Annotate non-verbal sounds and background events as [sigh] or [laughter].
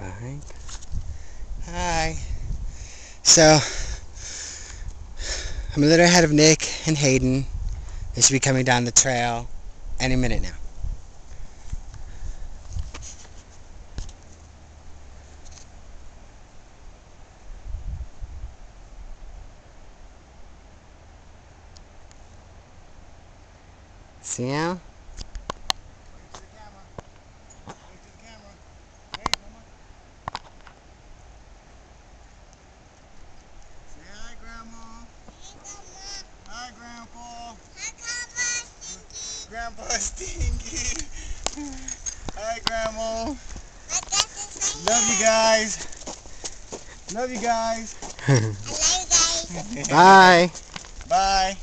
Right. Hi. So, I'm a little ahead of Nick and Hayden. They should be coming down the trail any minute now. See ya. Hi, Grandma. Hi, Grandpa. Grandpa [laughs] Stinky. Hi, Grandma. Love you guys. Love you guys. [laughs] Bye. Bye.